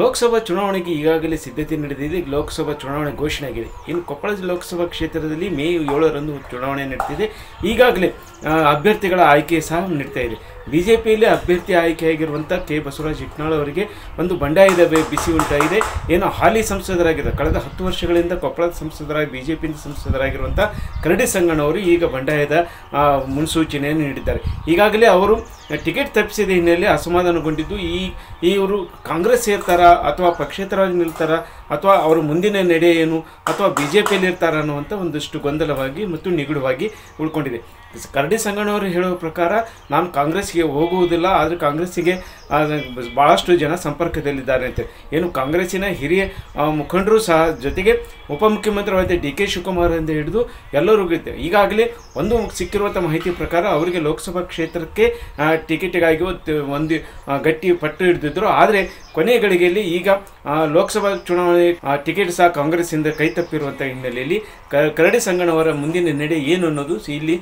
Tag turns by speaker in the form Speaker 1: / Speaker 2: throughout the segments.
Speaker 1: ಲೋಕಸಭಾ ಚುನಾವಣೆಗೆ ಈಗಾಗಲೇ ಸಿದ್ಧತೆ ನಡೆದಿದೆ. ಲೋಕಸಭಾ ಚುನಾವಣೆ ಘೋಷಣೆ ಆಗಿದೆ ಇನ್ನು ಕೊಪ್ಪಳ ಲೋಕಸಭಾ ಕ್ಷೇತ್ರದಲ್ಲಿ ಮೇ ಏಳರಂದು ಚುನಾವಣೆ ನಡೆದಿದೆ. ಈಗಾಗಲೇ ಅಭ್ಯರ್ಥಿಗಳ ಆಯ್ಕೆ ಸಹ ನಡೀತಾ ಇದೆ. ಬಿ ಜೆ ಪಿಯಲ್ಲಿ ಅಭ್ಯರ್ಥಿ ಆಯ್ಕೆಯಾಗಿರುವಂಥ ಕೆ. ಬಸವರಾಜ್ ಇಟ್ನಾಳ್ ಅವರಿಗೆ ಒಂದು ಬಂಡಾಯದ ಇದೆ ಬಿಸಿ ಉಂಟಾಗಿದೆ ಏನೋ ಹಾಲಿ ಸಂಸದರಾಗಿದ್ದ ಕಳೆದ ಹತ್ತು ವರ್ಷಗಳಿಂದ ಕೊಪ್ಪಳದ ಸಂಸದರಾಗಿ ಬಿ ಜೆ ಪಿಯಿಂದ ಸಂಸದರಾಗಿರುವಂಥ ಕರಡಿ ಸಂಗಣ್ಣವರು ಈಗ ಬಂಡಾಯದ ಮುನ್ಸೂಚನೆಯನ್ನು ನೀಡಿದ್ದಾರೆ. ಈಗಾಗಲೇ ಅವರು ಟಿಕೆಟ್ ತಪ್ಪಿಸಿದ ಹಿನ್ನೆಲೆ ಅಸಮಾಧಾನಗೊಂಡಿದ್ದು, ಈ, ಇವರು ಕಾಂಗ್ರೆಸ್ ಸೇರ್ತಾರಾ ಅಥವಾ ಪಕ್ಷೇತರವಾಗಿ ನಿಲ್ತಾರಾ ಅಥವಾ ಅವರು ಮುಂದಿನ ನಡೆ ಏನು ಅಥವಾ ಬಿ ಜೆ ಪಿಯಲ್ಲಿ ಇರ್ತಾರ ಅನ್ನುವಂಥ ಒಂದಷ್ಟು ಗೊಂದಲವಾಗಿ ಮತ್ತು ನಿಗೂಢವಾಗಿ ಉಳ್ಕೊಂಡಿದೆ. ಕರಡಿ ಸಂಗಣ್ಣವರು ಹೇಳುವ ಪ್ರಕಾರ, ನಾನು ಕಾಂಗ್ರೆಸ್ಗೆ ಹೋಗುವುದಿಲ್ಲ, ಆದರೆ ಕಾಂಗ್ರೆಸ್ಸಿಗೆ ಭಾಳಷ್ಟು ಜನ ಸಂಪರ್ಕದಲ್ಲಿದ್ದಾರೆ ಅಂತ ಏನು ಕಾಂಗ್ರೆಸ್ಸಿನ ಹಿರಿಯ ಮುಖಂಡರು ಸಹ ಜೊತೆಗೆ ಉಪಮುಖ್ಯಮಂತ್ರಿಯಾದ ಡಿ ಕೆ ಶಿವಕುಮಾರ್ ಅಂತ ಹಿಡಿದು ಎಲ್ಲರೂ. ಈಗಾಗಲೇ ಒಂದು ಸಿಕ್ಕಿರುವಂಥ ಮಾಹಿತಿ ಪ್ರಕಾರ ಅವರಿಗೆ ಲೋಕಸಭಾ ಕ್ಷೇತ್ರಕ್ಕೆ ಟಿಕೆಟ್ಗಾಗಿ ಒಂದು- ಗಟ್ಟಿ ಪಟ್ಟು ಹಿಡಿದಿದ್ದರು ಆದರೆ ಕೊನೆಯ ಗಳಿಗೆಯಲ್ಲಿ ಈಗ ಲೋಕಸಭಾ ಚುನಾವಣೆ ಟಿಕೆಟ್ ಸಹ ಕಾಂಗ್ರೆಸ್ಸಿಂದ ಕೈ ತಪ್ಪಿರುವಂಥ ಹಿನ್ನೆಲೆಯಲ್ಲಿ ಕರಡಿ ಸಂಗಣ್ಣವರ ಮುಂದಿನ ನಡೆ ಏನು ಅನ್ನೋದು ಇಲ್ಲಿ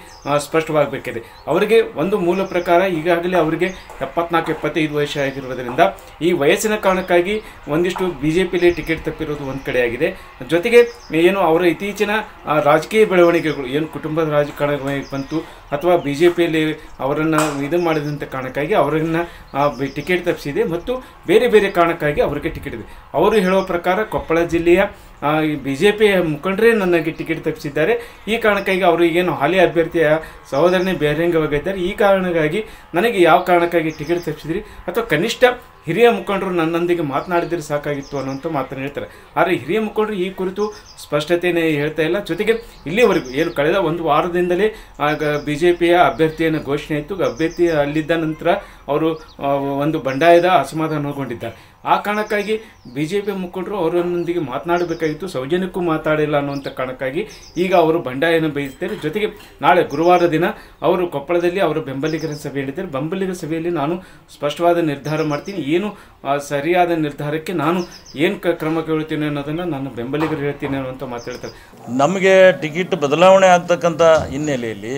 Speaker 1: ಸ್ಪಷ್ಟವಾಗಬೇಕಿದೆ. ಅವರಿಗೆ ಒಂದು ಮೂಲ ಪ್ರಕಾರ ಈಗಾಗಲೇ ಅವರಿಗೆ ಎಪ್ಪತ್ನಾಲ್ಕು, ಎಪ್ಪತ್ತೈದು ವಯಸ್ಸು ಆಗಿರುವುದರಿಂದ ಈ ವಯಸ್ಸಿನ ಕಾರಣಕ್ಕಾಗಿ ಒಂದಿಷ್ಟು ಬಿ ಜೆ ಪಿಲಿ ಟಿಕೆಟ್ ತಪ್ಪಿರೋದು ಒಂದು ಕಡೆಯಾಗಿದೆ. ಜೊತೆಗೆ ಏನು ಅವರ ಇತ್ತೀಚಿನ ರಾಜಕೀಯ ಬೆಳವಣಿಗೆಗಳು, ಏನು ಕುಟುಂಬದ ರಾಜಕಾರಣ ಬಂತು ಅಥವಾ ಬಿ ಜೆ ಪಿಯಲ್ಲಿ ಅವರನ್ನು ಇದು ಮಾಡಿದಂಥ ಕಾರಣಕ್ಕಾಗಿ ಅವರನ್ನು ಟಿಕೆಟ್ ತಪ್ಪಿಸಿದೆ ಮತ್ತು ಬೇರೆ ಬೇರೆ ಕಾರಣಕ್ಕಾಗಿ ಅವರಿಗೆ ಟಿಕೆಟ್ ಇದೆ. ಅವರು ಹೇಳುವ ಪ್ರಕಾರ ಕೊಪ್ಪಳ ಜಿಲ್ಲೆಯ ಬಿ ಜೆ ಪಿ ಮುಖಂಡರೇ ನನಗೆ ಟಿಕೆಟ್ ತಪ್ಪಿಸಿದ್ದಾರೆ. ಈ ಕಾರಣಕ್ಕಾಗಿ ಅವರು ಈಗೇನು ಹಾಲಿ ಅಭ್ಯರ್ಥಿಯ ಸಹೋದರನೇ ಬಹಿರಂಗವಾಗಿದ್ದಾರೆ ಈ ಕಾರಣಕ್ಕಾಗಿ ನನಗೆ ಯಾವ ಕಾರಣಕ್ಕಾಗಿ ಟಿಕೆಟ್ ತಪ್ಪಿಸಿದ್ರಿ? ಅಥವಾ ಕನಿಷ್ಠ ಹಿರಿಯ ಮುಖಂಡರು ನನ್ನೊಂದಿಗೆ ಮಾತನಾಡಿದರೆ ಸಾಕಾಗಿತ್ತು ಅನ್ನೋಂಥ ಮಾತನ್ನು ಹೇಳ್ತಾರೆ. ಆದರೆ ಹಿರಿಯ ಮುಖಂಡರು ಈ ಕುರಿತು ಸ್ಪಷ್ಟತೆಯೇ ಹೇಳ್ತಾ ಇಲ್ಲ. ಜೊತೆಗೆ ಇಲ್ಲಿವರೆಗೂ ಏನು ಕಳೆದ ಒಂದು ವಾರದಿಂದಲೇ ಬಿ ಜೆ ಪಿಯ ಅಭ್ಯರ್ಥಿಯನ್ನು ಘೋಷಣೆ ಆಯಿತು ಅಭ್ಯರ್ಥಿ ಅಲ್ಲಿದ್ದ ನಂತರ ಅವರು ಒಂದು ಬಂಡಾಯದ ಅಸಮಾಧಾನಗೊಂಡಿದ್ದಾರೆ ಆ ಕಾರಣಕ್ಕಾಗಿ ಬಿ ಜೆ ಪಿ ಮುಖಂಡರು ಅವರೊಂದಿಗೆ ಮಾತನಾಡಬೇಕಾಗಿತ್ತು, ಸೌಜನ್ಯಕ್ಕೂ ಮಾತಾಡಿಲ್ಲ ಅನ್ನುವಂಥ ಕಾರಣಕ್ಕಾಗಿ ಈಗ ಅವರು ಬಂಡಾಯನ ಬಯಸ್ತಾರೆ. ಜೊತೆಗೆ ನಾಳೆ ಗುರುವಾರ ದಿನ ಅವರು ಕೊಪ್ಪಳದಲ್ಲಿ ಅವರು ಬೆಂಬಲಿಗರ ಸಭೆ ಹೇಳಿದ್ದಾರೆ. ಬೆಂಬಲಿಗರ ಸಭೆಯಲ್ಲಿ ನಾನು ಸ್ಪಷ್ಟವಾದ ನಿರ್ಧಾರ ಮಾಡ್ತೀನಿ. ಏನು ಸರಿಯಾದ ನಿರ್ಧಾರಕ್ಕೆ ನಾನು ಏನು ಕ್ರಮ ಕೇಳ್ತೀನಿ ಅನ್ನೋದನ್ನು ನಾನು ಬೆಂಬಲಿಗರು ಹೇಳ್ತೀನಿ ಅನ್ನುವಂಥ ಮಾತು ಹೇಳ್ತಾರೆ.
Speaker 2: ನಮಗೆ ಟಿಕೆಟ್ ಬದಲಾವಣೆ ಆಗ್ತಕ್ಕಂಥ ಹಿನ್ನೆಲೆಯಲ್ಲಿ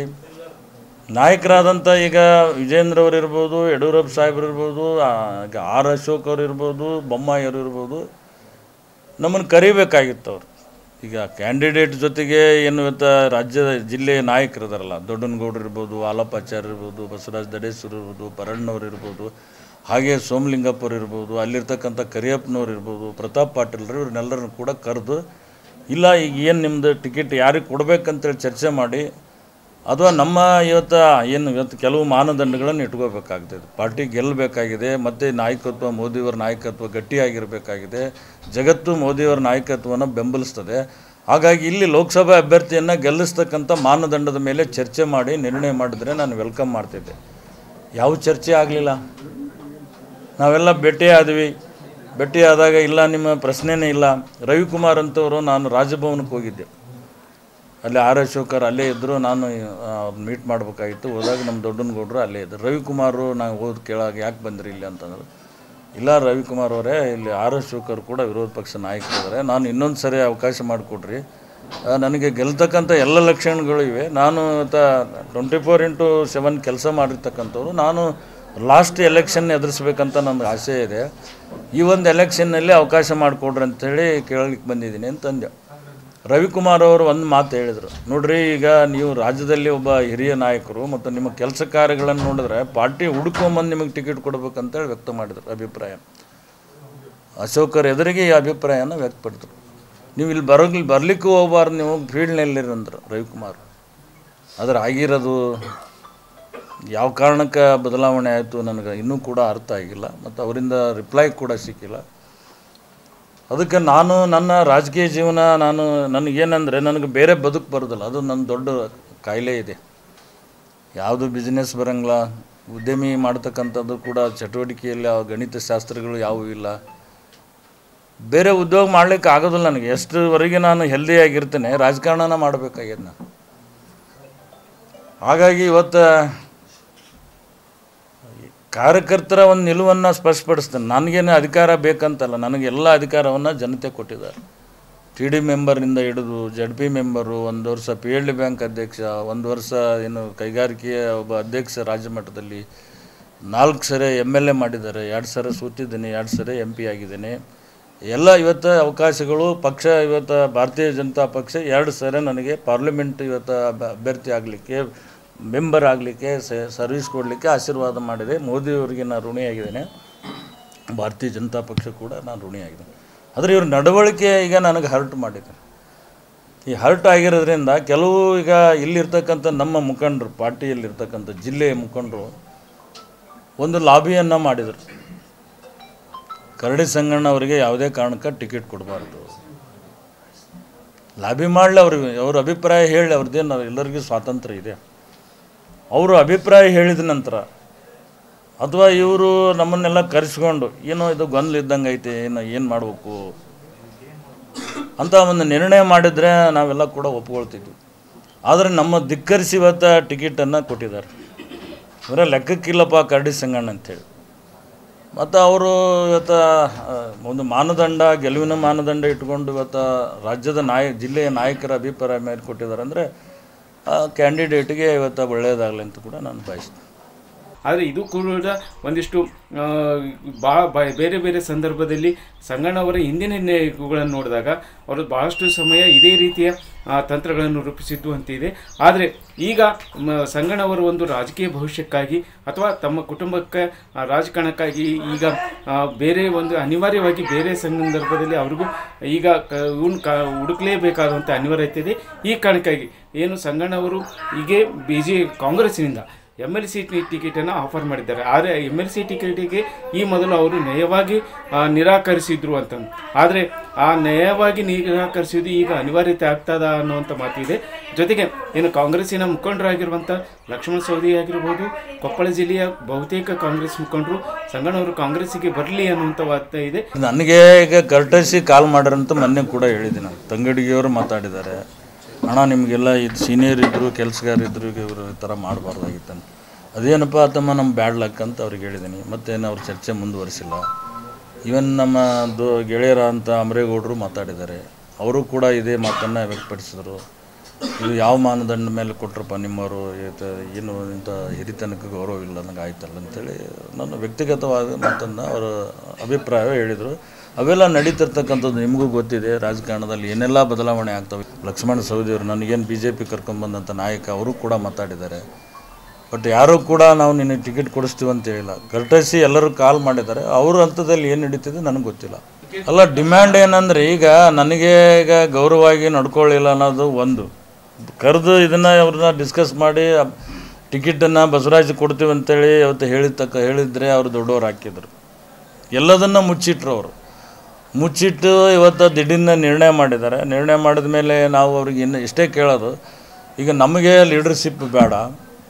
Speaker 2: ನಾಯಕರಾದಂಥ ಈಗ ವಿಜೇಂದ್ರ ಅವರು ಇರ್ಬೋದು, ಯಡಿಯೂರಪ್ಪ ಸಾಹೇಬ್ರು ಇರ್ಬೋದು ಆರ್ ಅಶೋಕ್ ಅವ್ರು ಇರ್ಬೋದು ಬೊಮ್ಮಾಯಿಯವರು ಇರ್ಬೋದು, ನಮ್ಮನ್ನು ಕರಿಬೇಕಾಗಿತ್ತು ಅವರು. ಈಗ ಕ್ಯಾಂಡಿಡೇಟ್ ಜೊತೆಗೆ ಏನು ಇವತ್ತು ರಾಜ್ಯದ ಜಿಲ್ಲೆಯ ನಾಯಕರು ಇದಾರಲ್ಲ, ದೊಡ್ಡನಗೌಡ್ರು ಇರ್ಬೋದು ಆಲಪ್ಪಾಚಾರ್ಯ ಇರ್ಬೋದು, ಬಸವರಾಜ್ ದಡೇಶ್ವರ ಇರ್ಬೋದು, ಪರಣ್ಣವ್ರು ಇರ್ಬೋದು, ಹಾಗೆ ಸೋಮಲಿಂಗಪ್ಪರು ಇರ್ಬೋದು, ಅಲ್ಲಿರ್ತಕ್ಕಂಥ ಕರಿಯಪ್ಪನವ್ರು ಇರ್ಬೋದು, ಪ್ರತಾಪ್ ಪಾಟೀಲ್ರು ಇವ್ರನ್ನೆಲ್ಲರನ್ನು ಕೂಡ ಕರೆದು, ಇಲ್ಲ, ಈಗ ಏನು ನಿಮ್ಮದು ಟಿಕೆಟ್ ಯಾರಿಗೆ ಕೊಡಬೇಕಂತೇಳಿ ಚರ್ಚೆ ಮಾಡಿ ಅಥವಾ ನಮ್ಮ ಇವತ್ತು ಏನು ಇವತ್ತು ಕೆಲವು ಮಾನದಂಡಗಳನ್ನು ಇಟ್ಕೋಬೇಕಾಗ್ತದೆ. ಪಾರ್ಟಿ ಗೆಲ್ಲಬೇಕಾಗಿದೆ, ಮತ್ತು ನಾಯಕತ್ವ, ಮೋದಿಯವರ ನಾಯಕತ್ವ ಗಟ್ಟಿಯಾಗಿರಬೇಕಾಗಿದೆ. ಜಗತ್ತು ಮೋದಿಯವರ ನಾಯಕತ್ವವನ್ನು ಬೆಂಬಲಿಸ್ತದೆ. ಹಾಗಾಗಿ ಇಲ್ಲಿ ಲೋಕಸಭಾ ಅಭ್ಯರ್ಥಿಯನ್ನು ಗೆಲ್ಲಿಸ್ತಕ್ಕಂಥ ಮಾನದಂಡದ ಮೇಲೆ ಚರ್ಚೆ ಮಾಡಿ, ನಿರ್ಣಯ ಮಾಡಿದರೆ ನಾನು ವೆಲ್ಕಮ್ ಮಾಡ್ತಿದ್ದೆ ಯಾವ ಚರ್ಚೆ ಆಗಲಿಲ್ಲ? ನಾವೆಲ್ಲ ಭೇಟಿ ಆದ್ವಿ. ಭೇಟಿ ಆದಾಗ ಇಲ್ಲ, ನಿಮ್ಮ ಪ್ರಶ್ನೆನೇ ಇಲ್ಲ. ರವಿಕುಮಾರ್ ಅಂತವರು ನಾನು ರಾಜಭವನಕ್ಕೆ ಹೋಗಿದ್ದೆ. ಅಲ್ಲಿ ಆರ್ ಅಶೋಕರ್ ಅಲ್ಲೇ ಇದ್ದರು ನಾನು ಮೀಟ್ ಮಾಡಬೇಕಾಗಿತ್ತು. ಹೋದಾಗ ನಮ್ಮ ದೊಡ್ಡನ ದೊಡ್ಡನಗೌಡರು ಅಲ್ಲೇ ಇದ್ದರು ರವಿಕುಮಾರು ನಾವು ಹೋದ ಕೇಳಾಗ ಯಾಕೆ ಬಂದ್ರಿ ಇಲ್ಲಿ ಅಂತಂದ್ರು. ಇಲ್ಲ ರವಿಕುಮಾರ್ ಅವರೇ, ಇಲ್ಲಿ ಆರ್ ಅಶೋಕರ್ ಕೂಡ ವಿರೋಧ ಪಕ್ಷ ನಾಯಕರಿದ್ದಾರೆ ನಾನು ಇನ್ನೊಂದು ಸರಿ ಅವಕಾಶ ಮಾಡಿಕೊಡ್ರಿ. ನನಗೆ ಗೆಲ್ತಕ್ಕಂಥ ಎಲ್ಲ ಲಕ್ಷಣಗಳು ಇವೆ. ನಾನು ಟ್ವೆಂಟಿ ಫೋರ್ ಇಂಟು ಸೆವೆನ್ ಕೆಲಸ ಮಾಡಿರ್ತಕ್ಕಂಥವ್ರು. ನಾನು ಲಾಸ್ಟ್ ಎಲೆಕ್ಷನ್ ಎದುರಿಸ್ಬೇಕಂತ ನನಗೆ ಆಸೆ ಇದೆ. ಈ ಒಂದು ಎಲೆಕ್ಷನ್ನಲ್ಲಿ ಅವಕಾಶ ಮಾಡಿಕೊಡ್ರಿ ಅಂತೇಳಿ ಕೇಳಲಿಕ್ಕೆ ಬಂದಿದ್ದೀನಿ ಅಂತಂದೆ ರವಿಕುಮಾರ್ ಅವರು ಒಂದು ಮಾತು ಹೇಳಿದರು. ನೋಡ್ರಿ, ಈಗ ನೀವು ರಾಜ್ಯದಲ್ಲಿ ಒಬ್ಬ ಹಿರಿಯ ನಾಯಕರು ಮತ್ತು ನಿಮ್ಮ ಕೆಲಸ ಕಾರ್ಯಗಳನ್ನು ನೋಡಿದ್ರೆ ಪಾರ್ಟಿ ಹುಡ್ಕೊಂಬಂದು ನಿಮಗೆ ಟಿಕೆಟ್ ಕೊಡ್ಬೇಕಂತೇಳಿ ವ್ಯಕ್ತ ಮಾಡಿದ್ರು, ಅಭಿಪ್ರಾಯ. ಅಶೋಕರ್ ಎದುರಿಗೆ ಈ ಅಭಿಪ್ರಾಯನ ವ್ಯಕ್ತಪಡಿದ್ರು ನೀವು ಇಲ್ಲಿ ಬರೋಗ್ಲಿ ಬರಲಿಕ್ಕೂ ಹೋಗ್ಬಾರ್ದು, ನೀವು ಫೀಲ್ಡ್ನಲ್ಲಿರಂದ್ರು ರವಿಕುಮಾರ್. ಆದರೆ ಆಗಿರೋದು ಯಾವ ಕಾರಣಕ್ಕೆ ಬದಲಾವಣೆ ಆಯಿತು ನನಗೆ ಇನ್ನೂ ಕೂಡ ಅರ್ಥ ಆಗಿಲ್ಲ, ಮತ್ತು ಅವರಿಂದ ರಿಪ್ಲೈ ಕೂಡ ಸಿಕ್ಕಿಲ್ಲ. ಅದಕ್ಕೆ ನಾನು ನನ್ನ ರಾಜಕೀಯ ಜೀವನ, ನಾನು ನನಗೇನೆಂದರೆ ನನಗೆ ಬೇರೆ ಬದುಕು ಬರೋದಿಲ್ಲ. ಅದು ನನ್ನ ದೊಡ್ಡ ಕಾಯಿಲೆ ಇದೆ. ಯಾವುದು ಬಿಸ್ನೆಸ್ ಬರಂಗಿಲ್ಲ, ಉದ್ಯಮಿ ಮಾಡ್ತಕ್ಕಂಥದ್ದು ಕೂಡ ಚಟುವಟಿಕೆಯಲ್ಲಿ ಆ ಗಣಿತ ಶಾಸ್ತ್ರಗಳು ಯಾವುವು ಇಲ್ಲ. ಬೇರೆ ಉದ್ಯೋಗ ಮಾಡ್ಲಿಕ್ಕೆ ಆಗೋದಿಲ್ಲ ನನಗೆ. ಎಷ್ಟುವರೆಗೆ ನಾನು ಹೆಲ್ದಿಯಾಗಿರ್ತೇನೆ ರಾಜಕಾರಣನ ಮಾಡಬೇಕಾಗ್ಯದ ನಾನು. ಹಾಗಾಗಿ ಇವತ್ತು ಕಾರ್ಯಕರ್ತರ ಒಂದು ನಿಲುವನ್ನು ಸ್ಪಷ್ಟಪಡಿಸ್ತೇನೆ ನನಗೇನು ಅಧಿಕಾರ ಬೇಕಂತಲ್ಲ, ನನಗೆ ಎಲ್ಲ ಅಧಿಕಾರವನ್ನು ಜನತೆ ಕೊಟ್ಟಿದ್ದಾರೆ. ಟಿ ಡಿ ಮೆಂಬರ್ನಿಂದ ಹಿಡಿದು ಜಡ್ ಪಿ ಮೆಂಬರು ಒಂದು ವರ್ಷ ಪಿ ಎಲ್ ಡಿ ಬ್ಯಾಂಕ್ ಅಧ್ಯಕ್ಷ, ಒಂದು ವರ್ಷ ಏನು ಕೈಗಾರಿಕೆಯ ಒಬ್ಬ ಅಧ್ಯಕ್ಷ ರಾಜ್ಯ ಮಟ್ಟದಲ್ಲಿ ನಾಲ್ಕು ಸರಿ ಎಂ ಎಲ್ ಎ ಮಾಡಿದ್ದಾರೆ, ಎರಡು ಸರಿ ಸೂತಿದ್ದೀನಿ, ಎರಡು ಸರಿ ಎಂ ಪಿ ಆಗಿದ್ದೀನಿ. ಎಲ್ಲ ಇವತ್ತು ಅವಕಾಶಗಳು, ಪಕ್ಷ ಇವತ್ತು, ಭಾರತೀಯ ಜನತಾ ಪಕ್ಷ ಎರಡು ಸರಿ ನನಗೆ ಪಾರ್ಲಿಮೆಂಟ್ ಇವತ್ತು ಅಭ್ಯರ್ಥಿ ಆಗಲಿಕ್ಕೆ ಮೆಂಬರ್ ಆಗಲಿಕ್ಕೆ ಸರ್ವಿಸ್ ಕೊಡಲಿಕ್ಕೆ ಆಶೀರ್ವಾದ ಮಾಡಿದೆ. ಮೋದಿಯವರಿಗೆ ನಾನು ಋಣಿಯಾಗಿದ್ದೇನೆ. ಭಾರತೀಯ ಜನತಾ ಪಕ್ಷ ಕೂಡ ನಾನು ಋಣಿಯಾಗಿದ್ದೇನೆ. ಆದರೆ ಇವ್ರ ನಡವಳಿಕೆ ಈಗ ನನಗೆ ಹರ್ಟ್ ಮಾಡಿದೆ. ಈ ಹರ್ಟ್ ಆಗಿರೋದ್ರಿಂದ ಕೆಲವು ಈಗ ಇಲ್ಲಿರ್ತಕ್ಕಂಥ ನಮ್ಮ ಮುಖಂಡರು, ಪಾರ್ಟಿಯಲ್ಲಿರ್ತಕ್ಕಂಥ ಜಿಲ್ಲೆಯ ಮುಖಂಡರು ಒಂದು ಲಾಬಿಯನ್ನು ಮಾಡಿದರು. ಕರಡಿ ಸಂಗಣ್ಣ ಅವರಿಗೆ ಯಾವುದೇ ಕಾರಣಕ್ಕೆ ಟಿಕೆಟ್ ಕೊಡಬಾರ್ದು. ಲಾಬಿ ಮಾಡಲಿ ಅವ್ರಿಗೆ ಅವ್ರ ಅಭಿಪ್ರಾಯ ಹೇಳಿ ಅವ್ರದ್ದೇನು, ಎಲ್ಲರಿಗೂ ಸ್ವಾತಂತ್ರ್ಯ ಇದೆ. ಅವರು ಅಭಿಪ್ರಾಯ ಹೇಳಿದ ನಂತರ, ಅಥವಾ ಇವರು ನಮ್ಮನ್ನೆಲ್ಲ ಕರೆಸ್ಕೊಂಡು, ಏನೋ ಇದು ಗೊಂದಲ ಇದ್ದಂಗೆ ಐತೆ ಏನು ಏನು ಮಾಡಬೇಕು? ಅಂತ ಒಂದು ನಿರ್ಣಯ ಮಾಡಿದರೆ ನಾವೆಲ್ಲ ಕೂಡ ಒಪ್ಕೊಳ್ತಿದ್ವಿ. ಆದರೆ ನಮ್ಮ ಧಿಕ್ಕರಿಸಿ ಇವತ್ತು ಟಿಕೆಟನ್ನು ಕೊಟ್ಟಿದ್ದಾರೆ. ಅಂದರೆ ಲೆಕ್ಕಕ್ಕಿಲ್ಲಪ್ಪ ಕರಡಿ ಸಂಗಣ್ಣ ಅಂಥೇಳಿ ಮತ್ತು ಅವರು ಇವತ್ತು ಒಂದು ಮಾನದಂಡ, ಗೆಲುವಿನ ಮಾನದಂಡ ಇಟ್ಕೊಂಡು ಇವತ್ತು ರಾಜ್ಯದ ನಾಯ, ಜಿಲ್ಲೆಯ ನಾಯಕರ ಅಭಿಪ್ರಾಯ ಮೇಲೆ ಕೊಟ್ಟಿದ್ದಾರೆ. ಅಂದರೆ ಕ್ಯಾಂಡಿಡೇಟ್ಗೆ ಇವತ್ತು ಒಳ್ಳೆಯದಾಗಲಿ ಅಂತ ಕೂಡ ನಾನು ಬಯಸ್ತೀನಿ.
Speaker 1: ಆದರೆ ಇದು ಕೂಡ ಒಂದಿಷ್ಟು ಬಾ, ಬೇರೆ ಬೇರೆ ಸಂದರ್ಭದಲ್ಲಿ ಸಂಗಣ್ಣವರ ಹಿಂದಿನ ಗಳನ್ನು ನೋಡಿದಾಗ ಅವರು ಬಹಳಷ್ಟು ಸಮಯ ಇದೇ ರೀತಿಯ ತಂತ್ರಗಳನ್ನು ರೂಪಿಸಿದ್ದು ಅಂತಿದೆ. ಆದರೆ ಈಗ ಸಂಗಣ್ಣವರ ಒಂದು ರಾಜಕೀಯ ಭವಿಷ್ಯಕ್ಕಾಗಿ ಅಥವಾ ತಮ್ಮ ಕುಟುಂಬಕ್ಕೆ ರಾಜಕಾರಣಕ್ಕಾಗಿ ಈಗ ಬೇರೆ ಒಂದು ಅನಿವಾರ್ಯವಾಗಿ ಬೇರೆ ಸಂದರ್ಭದಲ್ಲಿ ಅವ್ರಿಗೂ ಈಗ ಇವ್ನ ಕ ಹುಡುಕಲೇಬೇಕಾದಂಥ ಅನಿವಾರ್ಯತೆ ಇದೆ. ಈ ಕಾರಣಕ್ಕಾಗಿ ಏನು ಸಂಗಣ್ಣವರು ಹೀಗೆ ಬಿ ಜೆ ಕಾಂಗ್ರೆಸ್ಸಿನಿಂದ ಎಂ ಎಲ್ ಸಿ ಟಿಕೆಟನ್ನು ಆಫರ್ ಮಾಡಿದ್ದಾರೆ. ಆದರೆ ಎಂ ಎಲ್ ಸಿ ಟಿಕೆಟಿಗೆ ಈ ಮೊದಲು ಅವರು ನಯವಾಗಿ ನಿರಾಕರಿಸಿದ್ರು ಅಂತ ಆದರೆ ಆ ನಯವಾಗಿ ನಿರಾಕರಿಸಿದ್ದು ಈಗ ಅನಿವಾರ್ಯತೆ ಆಗ್ತದ ಅನ್ನುವಂಥ ಮಾತಿದೆ. ಜೊತೆಗೆ ಏನು ಕಾಂಗ್ರೆಸ್ಸಿನ ಮುಖಂಡರಾಗಿರುವಂಥ ಲಕ್ಷ್ಮಣ ಸವದಿ ಆಗಿರ್ಬೋದು, ಕೊಪ್ಪಳ ಜಿಲ್ಲೆಯ ಬಹುತೇಕ ಕಾಂಗ್ರೆಸ್ ಮುಖಂಡರು, ಸಂಗಣ್ಣವರು ಕಾಂಗ್ರೆಸ್ಸಿಗೆ ಬರಲಿ ಅನ್ನುವಂಥ ವಾರ್ತೆ ಇದೆ.
Speaker 2: ನನಗೆ ಈಗ ಕರ್ಟಸಿ ಕಾಲ್ ಮಾಡ್ರಂತ ಮೊನ್ನೆ ಕೂಡ ಹೇಳಿದ್ದೀನಿ ನಾನು. ತಂಗಡಿಗೆಯವರು ಮಾತಾಡಿದ್ದಾರೆ. ಅಣ್ಣ, ನಿಮಗೆಲ್ಲ ಇದು ಸೀನಿಯರ್ ಇದ್ದರು ಕೆಲಸಗಾರ ಇದ್ದರು ಇವರು ಈ ಥರ ಮಾಡಬಾರ್ದಾಗಿತ್ತಂತ. ಅದೇನಪ್ಪ, ತಮ್ಮ ನಮ್ಮ ಬ್ಯಾಡ್ ಲಕ್ ಅಂತ ಅವ್ರಿಗೆ ಹೇಳಿದ್ದೀನಿ ಮತ್ತೇನು ಅವ್ರ ಚರ್ಚೆ ಮುಂದುವರಿಸಿಲ್ಲ. ಇವನ್ ನಮ್ಮ ದೋ ಗೆಳೆಯರ ಅಂತ ಅಮರೇಗೌಡರು ಮಾತಾಡಿದ್ದಾರೆ. ಅವರು ಕೂಡ ಇದೇ ಮಾತನ್ನು ವ್ಯಕ್ತಪಡಿಸಿದರು. ಇದು ಯಾವ ಮಾನದಂಡ ಮೇಲೆ ಕೊಟ್ರಪ್ಪ ನಿಮ್ಮವರು? ಏನು ಇಂಥ ಹಿರಿತನಕ್ಕೆ ಗೌರವ ಇಲ್ಲ ನನಗೆ ಆಯ್ತಲ್ಲ ಅಂತೇಳಿ ನನ್ನ ವ್ಯಕ್ತಿಗತವಾದ ಮಾತನ್ನು ಅವರ ಅಭಿಪ್ರಾಯ ಹೇಳಿದರು. ಅವೆಲ್ಲ ನಡೀತಿರ್ತಕ್ಕಂಥದ್ದು ನಿಮಗೂ ಗೊತ್ತಿದೆ. ರಾಜಕಾರಣದಲ್ಲಿ ಏನೆಲ್ಲ ಬದಲಾವಣೆ ಆಗ್ತವೆ? ಲಕ್ಷ್ಮಣ ಸವದಿಯವರು ನನಗೇನು ಬಿ ಜೆ ಪಿ ಕರ್ಕೊಂಬಂದಂಥ ನಾಯಕ ಅವರು ಕೂಡ ಮಾತಾಡಿದ್ದಾರೆ. ಬಟ್ ಯಾರೂ ಕೂಡ ನಾವು ನಿನಗೆ ಟಿಕೆಟ್ ಕೊಡಿಸ್ತೀವಿ ಅಂತ ಹೇಳಿಲ್ಲ. ಕರ್ಟಸಿ ಎಲ್ಲರೂ ಕಾಲ್ ಮಾಡಿದ್ದಾರೆ. ಅವ್ರ ಹಂತದಲ್ಲಿ ಏನು ನಡೀತಿದೆ ನನಗೆ ಗೊತ್ತಿಲ್ಲ. ಅಲ್ಲ, ಡಿಮ್ಯಾಂಡ್ ಏನಂದರೆ ಈಗ ನನಗೆ ಈಗ ಗೌರವವಾಗಿ ನಡ್ಕೊಳ್ಳಿಲ್ಲ ಅನ್ನೋದು ಒಂದು. ಕರೆದು ಇದನ್ನು ಅವ್ರನ್ನ ಡಿಸ್ಕಸ್ ಮಾಡಿ ಟಿಕೆಟನ್ನು ಬಸವರಾಜ್ ಕೊಡ್ತೀವಿ ಅಂತೇಳಿ ಅವತ್ತು ಹೇಳಿದ ತಕ್ಕ ಹೇಳಿದರೆ ಅವರು ದೊಡ್ಡವರು ಹಾಕಿದ್ರು. ಎಲ್ಲದನ್ನು ಮುಚ್ಚಿಟ್ರು ಅವರು. ಮುಚ್ಚಿಟ್ಟು ಇವತ್ತು ದಿಢೀರ್ನ ನಿರ್ಣಯ ಮಾಡಿದ್ದಾರೆ. ನಿರ್ಣಯ ಮಾಡಿದ ಮೇಲೆ ನಾವು ಅವ್ರಿಗೆ ಇನ್ನು ಇಷ್ಟೇ ಕೇಳೋದು, ಈಗ ನಮಗೆ ಲೀಡರ್ಶಿಪ್ ಬೇಡ.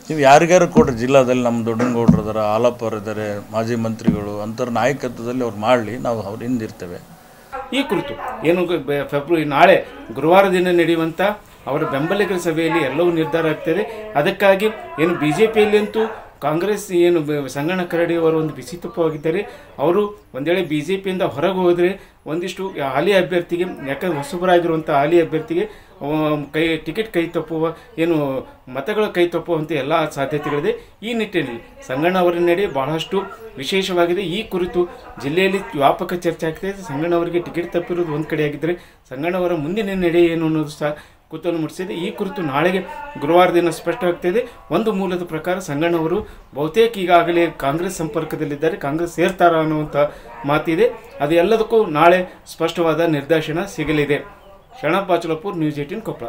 Speaker 2: ನೀವು ಯಾರಿಗಾರು ಕೊಡ್ರಿ, ಜಿಲ್ಲಾದಲ್ಲಿ ನಮ್ಮ ದೊಡ್ಡನಗೌಡ್ರು ಇದ್ದಾರೆ ಆಲಪ್ಪರು ಇದ್ದಾರೆ ಮಾಜಿ ಮಂತ್ರಿಗಳು, ಅಂಥವ್ರ ನಾಯಕತ್ವದಲ್ಲಿ ಅವ್ರು ಮಾಡಲಿ, ನಾವು ಅವ್ರ ಹಿಂದಿರ್ತೇವೆ.
Speaker 1: ಈ ಕುರಿತು ಏನು ಫೆಬ್ರವರಿ ನಾಳೆ ಗುರುವಾರ ದಿನ ನಡೆಯುವಂಥ ಅವರ ಬೆಂಬಲಿಗರ ಸಭೆಯಲ್ಲಿ ಎಲ್ಲವೂ ನಿರ್ಧಾರ ಆಗ್ತದೆ. ಅದಕ್ಕಾಗಿ ಏನು ಬಿ ಜೆ ಪಿಯಲ್ಲಂತೂ ಕಾಂಗ್ರೆಸ್ ಏನು ಸಂಗಣ್ಣ ಕರಡಿ ಅವರು ಒಂದು ಬಿಸಿ ತುಪ್ಪವಾಗಿದ್ದಾರೆ ಅವರು ಒಂದೇಳೆ ಬಿ ಜೆ ಪಿಯಿಂದ ಹೊರಗೆ ಹೋದರೆ ಒಂದಿಷ್ಟು ಹಾಲಿ ಅಭ್ಯರ್ಥಿಗೆ, ಯಾಕಂದ್ರೆ ಹೊಸಬರಾಗಿರುವಂಥ ಹಾಲಿ ಅಭ್ಯರ್ಥಿಗೆ ಕೈ, ಟಿಕೆಟ್ ಕೈ ತಪ್ಪುವ, ಏನು ಮತಗಳ ಕೈ ತಪ್ಪುವಂಥ ಎಲ್ಲ ಸಾಧ್ಯತೆಗಳಿದೆ. ಈ ನಿಟ್ಟಿನಲ್ಲಿ ಸಂಗಣ್ಣ ಅವರ ನಡೆ ಬಹಳಷ್ಟು ವಿಶೇಷವಾಗಿದೆ. ಈ ಕುರಿತು ಜಿಲ್ಲೆಯಲ್ಲಿ ವ್ಯಾಪಕ ಚರ್ಚೆ ಆಗ್ತಿದೆ ಸಂಗಣ್ಣ ಅವರಿಗೆ ಟಿಕೆಟ್ ತಪ್ಪಿರೋದು ಒಂದು ಕಡೆ ಆಗಿದ್ದರೆ ಸಂಗಣ್ಣ ಅವರ ಮುಂದಿನ ನಡೆ ಏನು ಅನ್ನೋದು ಸಹ ಕುತೂಹಲ ಮೂಡಿಸಿದೆ. ಈ ಕುರಿತು ನಾಳೆಗೆ ಗುರುವಾರ ದಿನ ಸ್ಪಷ್ಟವಾಗ್ತಿದೆ. ಒಂದು ಮೂಲದ ಪ್ರಕಾರ ಸಂಗಣ್ಣವರು ಬಹುತೇಕ ಈಗಾಗಲೇ ಕಾಂಗ್ರೆಸ್ ಸಂಪರ್ಕದಲ್ಲಿದ್ದಾರೆ. ಕಾಂಗ್ರೆಸ್ ಸೇರ್ತಾರ ಅನ್ನುವಂಥ ಮಾತಿದೆ. ಅದು ಎಲ್ಲದಕ್ಕೂ ನಾಳೆ ಸ್ಪಷ್ಟವಾದ ನಿರ್ದೇಶನ ಸಿಗಲಿದೆ. Sharanappa news eighteen Koppal